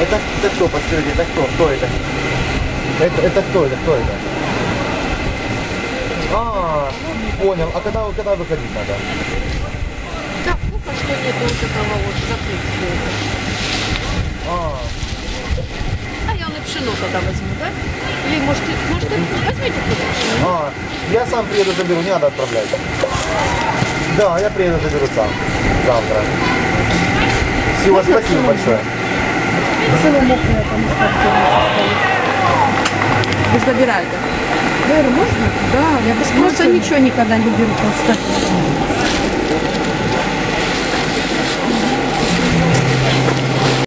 Это, это кто, подскажите, это кто? Кто это? Это, это кто? Это кто это? А, понял. А когда, когда выходить надо? Да, плохо, что нет вот этого вот закрыть все это. А, А я на пшено тогда возьму, да? Или может, может, возьмите пшено? а, я сам приеду, заберу, не надо отправлять. Да, я приеду, заберу сам. Завтра. Всего спасибо большое. Пшено мокрое там остались. Вы забираете? Наверное, можно? Да, я просто ничего никогда не беру просто.